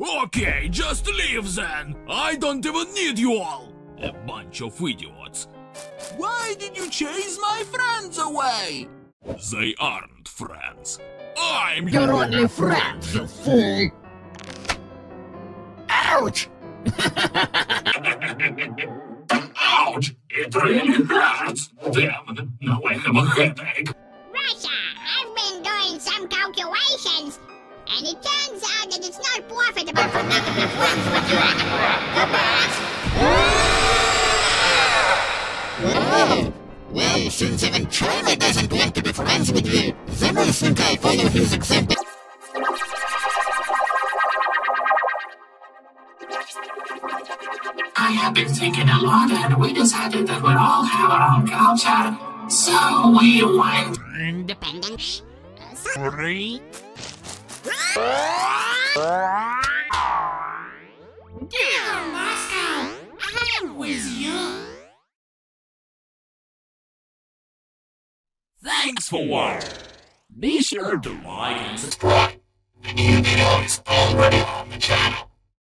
Okay, just leave then. I don't even need you all. A bunch of idiots. Why did you chase my friends away? They aren't friends. I'm You're your only friends, you fool! Ouch! Ouch! It really hurts. Damn, now I have a headache. Russia, I've been doing some calculations, and it turns out that it's not profitable for me to be friends with you anymore. Oh, well, since even China doesn't want to be friends with you, then I think I'll follow his example. I have been thinking a lot and we decided that we'd all have our own culture. So we went Independence. Uh, Yeah, Moscow, I'm with you. Thanks for watching. Be sure to like and subscribe. New videos already.